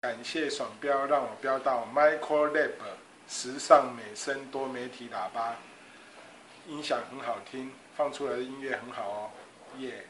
感谢爽标让我标到 Microlab 时尚美声多媒体喇叭，音响很好听，放出来的音乐很好哦，耶、